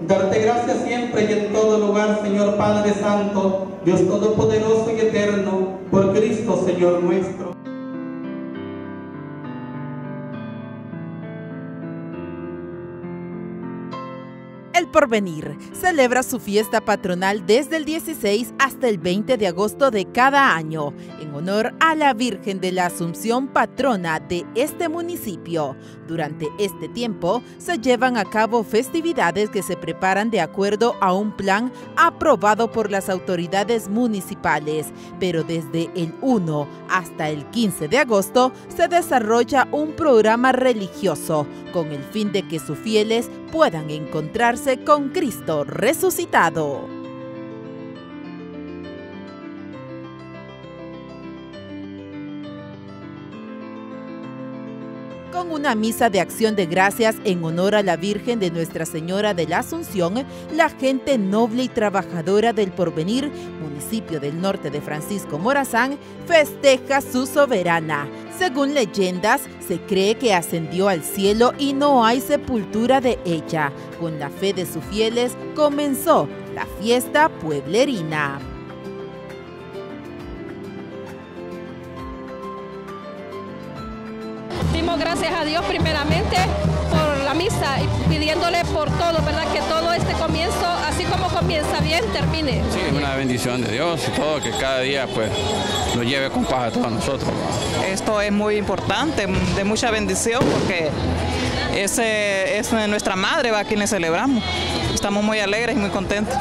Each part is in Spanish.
Darte gracias siempre y en todo lugar, Señor Padre Santo, Dios Todopoderoso y Eterno, por Cristo, Señor nuestro. El Porvenir celebra su fiesta patronal desde el 16 hasta el 20 de agosto de cada año, en honor a la Virgen de la Asunción patrona de este municipio. Durante este tiempo se llevan a cabo festividades que se preparan de acuerdo a un plan aprobado por las autoridades municipales, pero desde el 1 hasta el 15 de agosto se desarrolla un programa religioso con el fin de que sus fieles puedan encontrarse con Cristo resucitado. Con una misa de acción de gracias en honor a la Virgen de Nuestra Señora de la Asunción, la gente noble y trabajadora del Porvenir, municipio del norte de Francisco Morazán, festeja su soberana. Según leyendas, se cree que ascendió al cielo y no hay sepultura de ella. Con la fe de sus fieles comenzó la fiesta pueblerina. Dimos gracias a Dios primeramente por la misa y pidiéndole por todo, ¿verdad? Que todo este comienzo, como comienza bien, termine. Sí, es una bendición de Dios y todo, que cada día pues nos lleve con paz a todos nosotros. Esto es muy importante, de mucha bendición, porque ese es nuestra madre a quien le celebramos. Estamos muy alegres y muy contentos.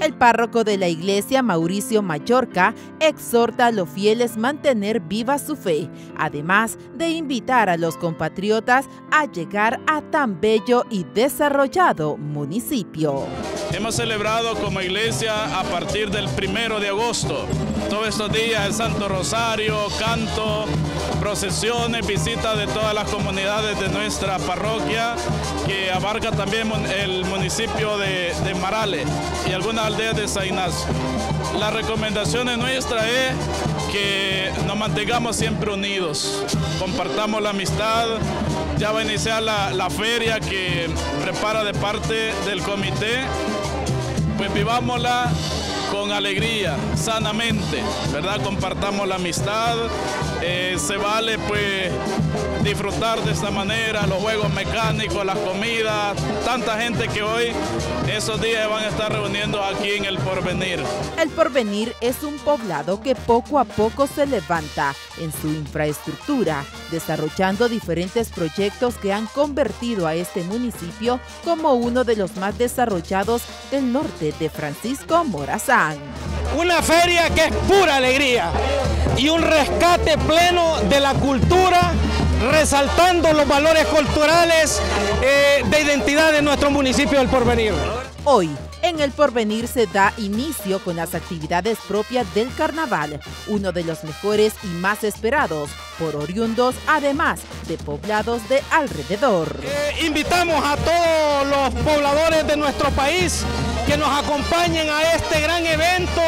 El párroco de la iglesia, Mauricio Mallorca, exhorta a los fieles mantener viva su fe, además de invitar a los compatriotas a llegar a tan bello y desarrollado municipio. Hemos celebrado como iglesia a partir del primero de agosto. Todos estos días el Santo Rosario, canto, procesiones, visitas de todas las comunidades de nuestra parroquia, que abarca también el municipio de, de Marales y algunas aldeas de San Ignacio. La recomendación nuestra es que nos mantengamos siempre unidos, compartamos la amistad. Ya va a iniciar la feria que prepara de parte del comité. Pues vivámosla con alegría, sanamente, ¿verdad? Compartamos la amistad, eh, se vale pues disfrutar de esta manera, los juegos mecánicos, las comidas, tanta gente que hoy esos días van a estar reuniendo aquí en el Porvenir. El Porvenir es un poblado que poco a poco se levanta en su infraestructura, desarrollando diferentes proyectos que han convertido a este municipio como uno de los más desarrollados del norte de Francisco Morazán. Una feria que es pura alegría y un rescate pleno de la cultura, resaltando los valores culturales eh, de identidad de nuestro municipio del Porvenir. Hoy, en el Porvenir se da inicio con las actividades propias del carnaval, uno de los mejores y más esperados por oriundos, además de poblados de alrededor. Eh, invitamos a todos los pobladores de nuestro país que nos acompañen a este gran evento,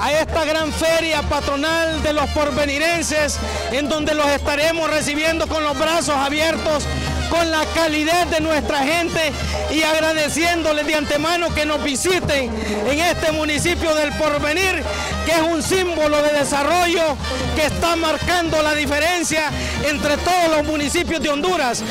a esta gran feria patronal de los porvenirenses, en donde los estaremos recibiendo con los brazos abiertos con la calidad de nuestra gente y agradeciéndoles de antemano que nos visiten en este municipio del Porvenir, que es un símbolo de desarrollo que está marcando la diferencia entre todos los municipios de Honduras,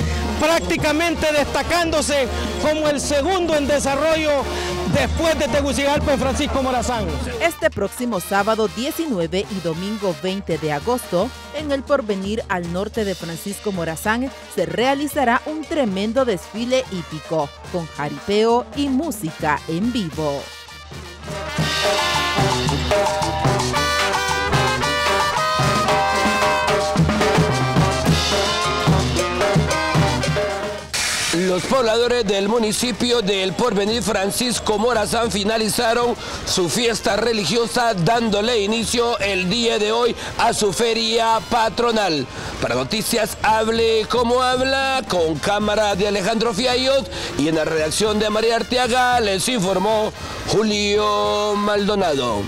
prácticamente destacándose como el segundo en desarrollo después de Tegucigalpa Francisco Morazán. Este próximo sábado 19 y domingo 20 de agosto, en el Porvenir al norte de Francisco Morazán, se realizará un tremendo desfile hípico con jaripeo y música en vivo. Los pobladores del municipio del Porvenir Francisco Morazán finalizaron su fiesta religiosa dándole inicio el día de hoy a su feria patronal. Para noticias Hable como habla con cámara de Alejandro Fiayot y en la redacción de María Arteaga les informó Julio Maldonado.